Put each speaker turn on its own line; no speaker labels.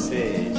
vocês.